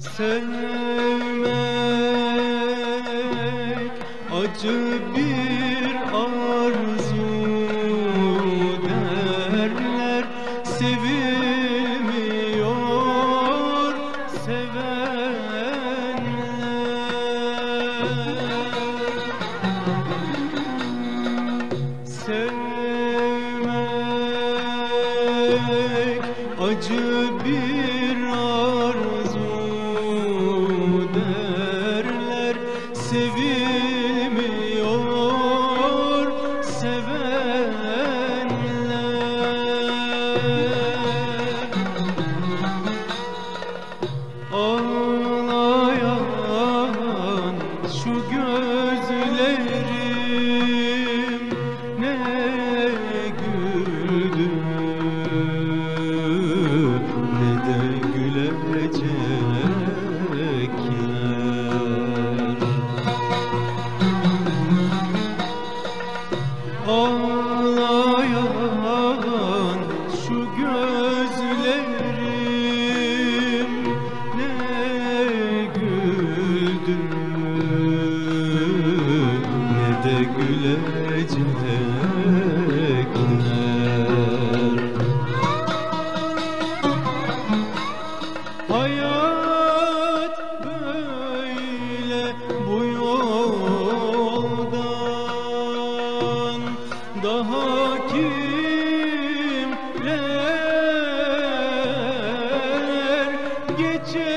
Sevmek acı bir arzu derler. Sevilmiyor sevenler. Sevmek acı bir Sevilmiyor sevenler. Ağlayan şu gözlerim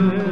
Mm-hmm.